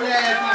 moleque!